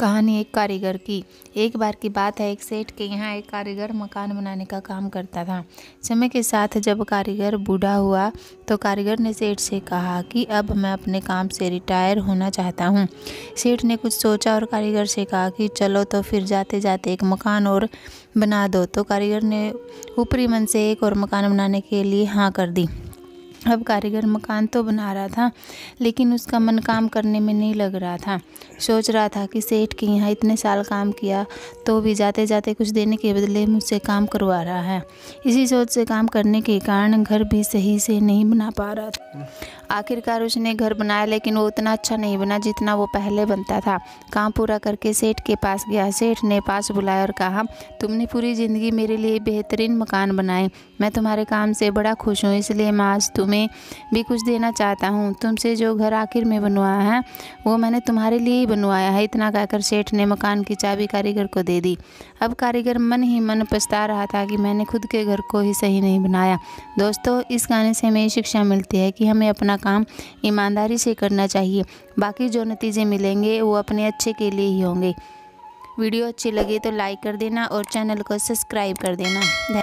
कहानी एक कारीगर की। एक बार की बात है, एक सेठ के यहाँ एक कारीगर मकान बनाने का काम करता था। समय के साथ जब कारीगर बूढ़ा हुआ तो कारीगर ने सेठ से कहा कि अब मैं अपने काम से रिटायर होना चाहता हूँ। सेठ ने कुछ सोचा और कारीगर से कहा कि चलो तो फिर जाते जाते एक मकान और बना दो। तो कारीगर ने ऊपरी मन से एक और मकान बनाने के लिए हाँ कर दी। अब कारीगर मकान तो बना रहा था, लेकिन उसका मन काम करने में नहीं लग रहा था। सोच रहा था कि सेठ के यहाँ इतने साल काम किया तो भी जाते जाते कुछ देने के बदले मुझसे काम करवा रहा है। इसी सोच से काम करने के कारण घर भी सही से नहीं बना पा रहा था। आखिरकार उसने घर बनाया, लेकिन वो उतना अच्छा नहीं बना जितना वो पहले बनता था। काम पूरा करके सेठ के पास गया। सेठ ने पास बुलाया और कहा, तुमने पूरी ज़िंदगी मेरे लिए बेहतरीन मकान बनाए। मैं तुम्हारे काम से बड़ा खुश हूँ, इसलिए मैं आज तुम्हें भी कुछ देना चाहता हूँ। तुमसे जो घर आखिर में बनवाया है, वो मैंने तुम्हारे लिए ही बनवाया है। इतना कहकर सेठ ने मकान की चाबी कारीगर को दे दी। अब कारीगर मन ही मन पछता रहा था कि मैंने खुद के घर को ही सही नहीं बनाया। दोस्तों, इस गाने से हमें शिक्षा मिलती है कि हमें अपना काम ईमानदारी से करना चाहिए। बाकी जो नतीजे मिलेंगे, वो अपने अच्छे के लिए ही होंगे। वीडियो अच्छी लगे तो लाइक कर देना और चैनल को सब्सक्राइब कर देना।